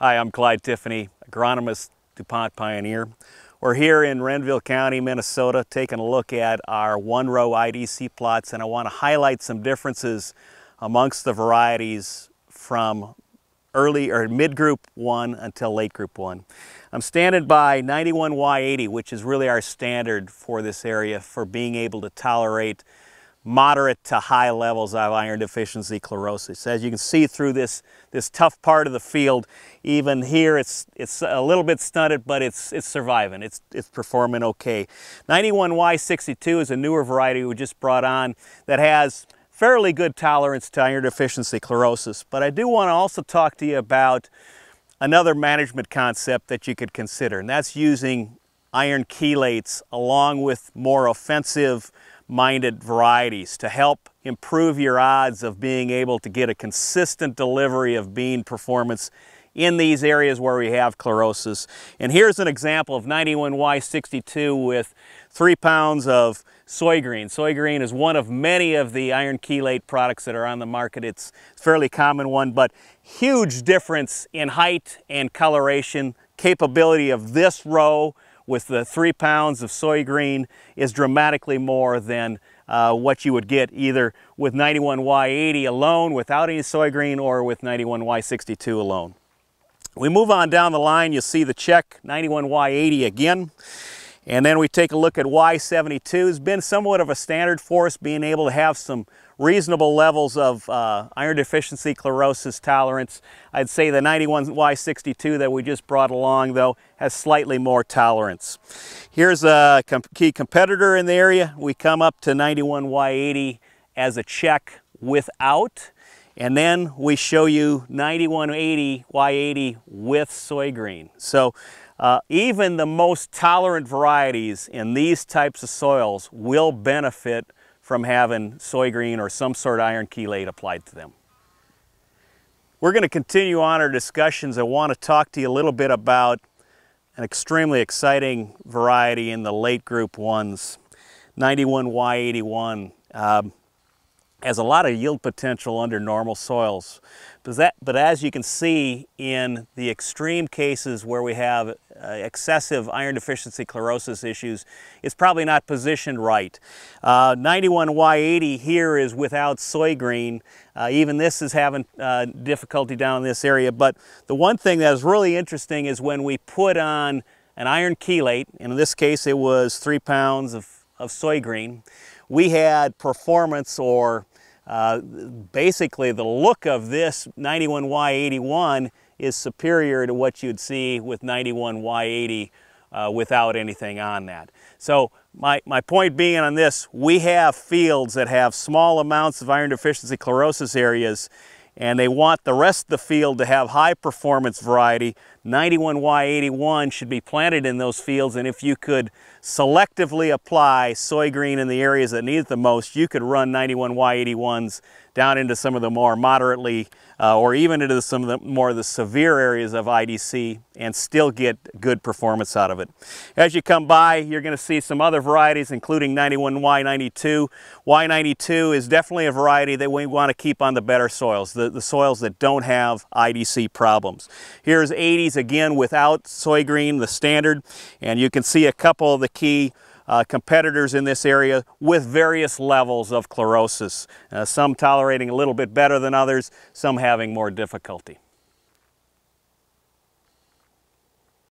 Hi, I'm Clyde Tiffany, agronomist, DuPont Pioneer. We're here in Renville County, Minnesota, taking a look at our one-row IDC plots, and I want to highlight some differences amongst the varieties from early or mid-group 1 until late group 1. I'm standing by 91Y80, which is really our standard for this area for being able to tolerate moderate to high levels of iron deficiency chlorosis. As you can see through this, this tough part of the field, even here it's, it's a little bit stunted, but it's, it's surviving. It's, it's performing okay. 91Y62 is a newer variety we just brought on that has fairly good tolerance to iron deficiency chlorosis. But I do want to also talk to you about another management concept that you could consider, and that's using iron chelates along with more offensive minded varieties to help improve your odds of being able to get a consistent delivery of bean performance in these areas where we have chlorosis. And here's an example of 91Y62 with three pounds of Soygreen. Soy green is one of many of the iron chelate products that are on the market. It's a fairly common one, but huge difference in height and coloration, capability of this row with the three pounds of Soygreen is dramatically more than uh, what you would get either with 91Y80 alone without any Soygreen or with 91Y62 alone. We move on down the line, you'll see the check 91Y80 again. And then we take a look at Y72. It's been somewhat of a standard for us being able to have some reasonable levels of uh, iron deficiency chlorosis tolerance. I'd say the 91Y62 that we just brought along though has slightly more tolerance. Here's a com key competitor in the area. We come up to 91Y80 as a check without and then we show you 9180 Y80 with Soygreen. So uh, even the most tolerant varieties in these types of soils will benefit from having Soygreen or some sort of iron chelate applied to them. We're going to continue on our discussions. I want to talk to you a little bit about an extremely exciting variety in the late group ones, 91Y81. Um, has a lot of yield potential under normal soils. But, that, but as you can see in the extreme cases where we have uh, excessive iron deficiency chlorosis issues, it's probably not positioned right. Uh, 91Y80 here is without Soygreen. Uh, even this is having uh, difficulty down in this area. But the one thing that is really interesting is when we put on an iron chelate, in this case it was three pounds of, of Soygreen, we had performance or uh, basically the look of this 91Y81 is superior to what you'd see with 91Y80 uh, without anything on that. So my, my point being on this, we have fields that have small amounts of iron deficiency chlorosis areas and they want the rest of the field to have high performance variety. 91Y81 should be planted in those fields and if you could selectively apply Soygreen in the areas that need it the most, you could run 91Y81s down into some of the more moderately uh, or even into some of the more of the severe areas of IDC and still get good performance out of it. As you come by, you're going to see some other varieties, including 91Y92. Y92 is definitely a variety that we want to keep on the better soils, the, soils that don't have IDC problems. Here's 80s again without Soygreen, the standard, and you can see a couple of the key uh, competitors in this area with various levels of chlorosis, uh, some tolerating a little bit better than others, some having more difficulty.